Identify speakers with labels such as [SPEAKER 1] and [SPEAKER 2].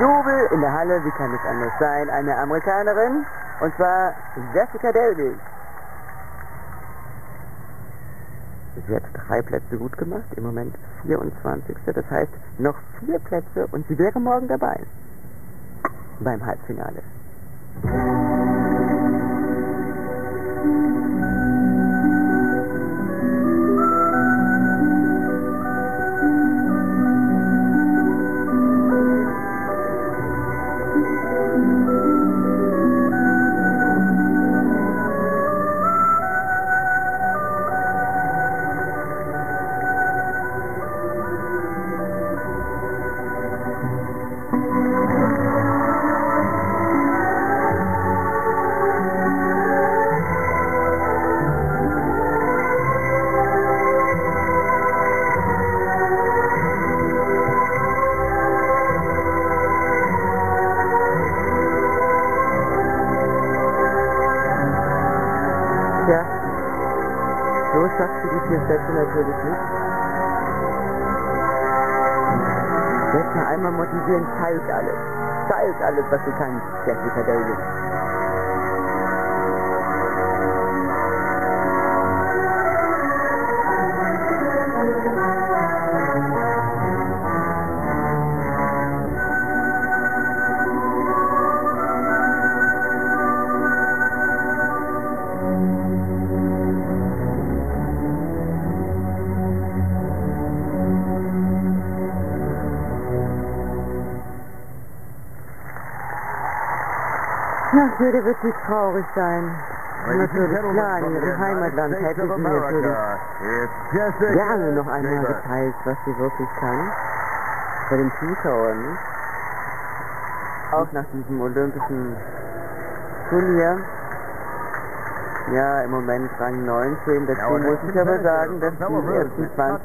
[SPEAKER 1] Jubel in der Halle, wie kann es anders sein? Eine Amerikanerin, und zwar Jessica Davis. Sie hat drei Plätze gut gemacht, im Moment 24. Das heißt, noch vier Plätze und sie wäre morgen dabei. Beim Halbfinale. Tja, so schaffst du die vier Sätze natürlich nicht. Jetzt noch einmal motivieren, zeig alles. Zeig alles, was du kannst, Jessica Davis. Ach, wird sie traurig sein. Natürlich, klar, in ihrem Heimatland hätte sie natürlich gerne noch einmal gezeigt, was sie wirklich kann. Bei den Zuschauern. Auch nach diesem olympischen Turnier. Ja, im Moment Rang 19. Dazu muss ich aber sagen, dass die ersten 20